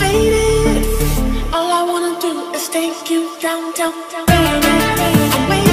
faded. All I wanna do is take you down, down, down. I'm waiting.